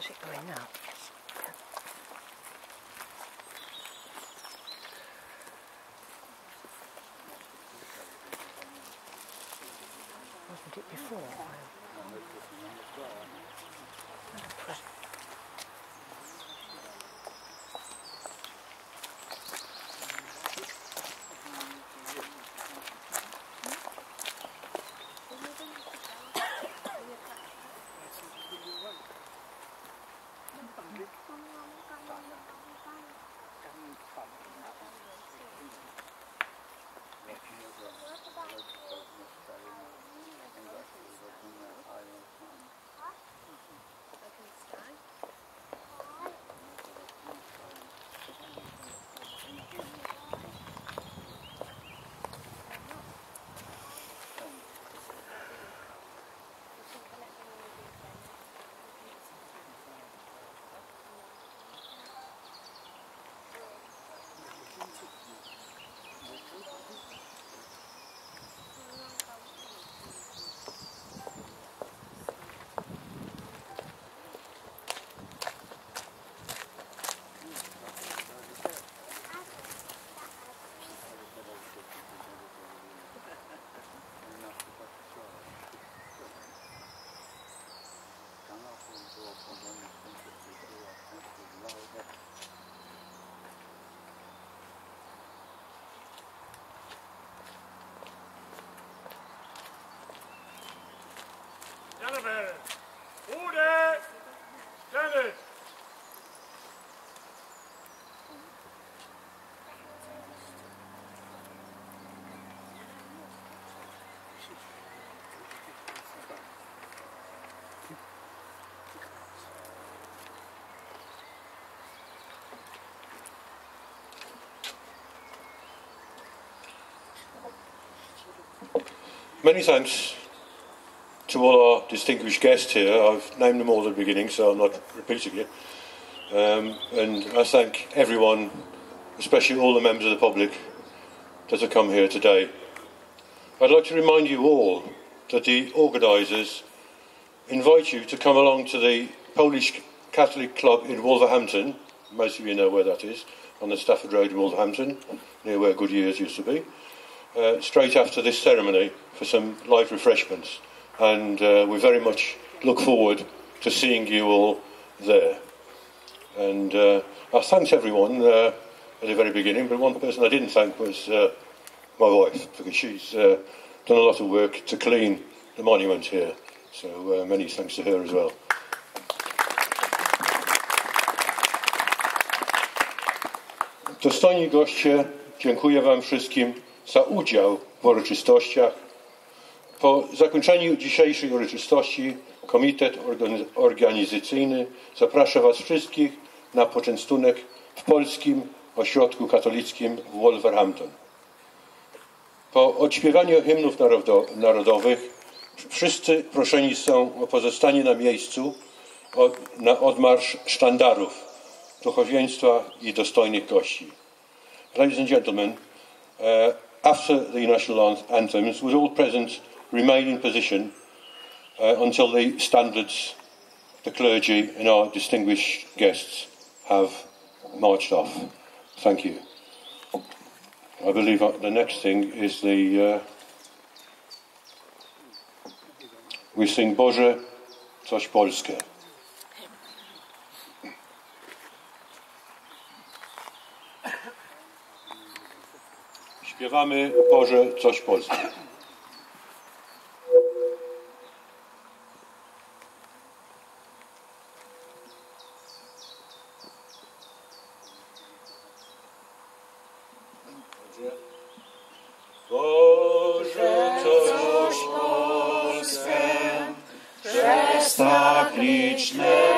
Is it going now? Wasn't it before? Many thanks to all our distinguished guests here. I've named them all at the beginning, so I'm not repeating it. Um, and I thank everyone, especially all the members of the public, that have come here today. I'd like to remind you all that the organisers invite you to come along to the Polish Catholic Club in Wolverhampton. Most of you know where that is, on the Stafford Road in Wolverhampton, near where Goodyear's used to be. Uh, straight after this ceremony for some light refreshments and uh, we very much look forward to seeing you all there. And uh, I thanked everyone uh, at the very beginning, but one person I didn't thank was uh, my wife, because she's uh, done a lot of work to clean the monument here. So many thanks to her as well. Dostojni goście, dziękuję Wam wszystkim za udział w uroczystościach Po zakończeniu dzisiejszej uroczystości Komitet Organizacyjny zaprasza Was wszystkich na poczęstunek w Polskim Ośrodku Katolickim w Wolverhampton. Po odśpiewaniu hymnów narodowych wszyscy proszeni są o pozostanie na miejscu na odmarsz sztandarów duchowieństwa i dostojnych gości. Ladies and gentlemen, uh, after the national anthems, with all present remain in position uh, until the standards, the clergy, and our distinguished guests have marched off. Thank you. I believe the next thing is the. Uh, we sing Boże, coś Polskę. Śpiewamy Boże, coś polskie. tak liczne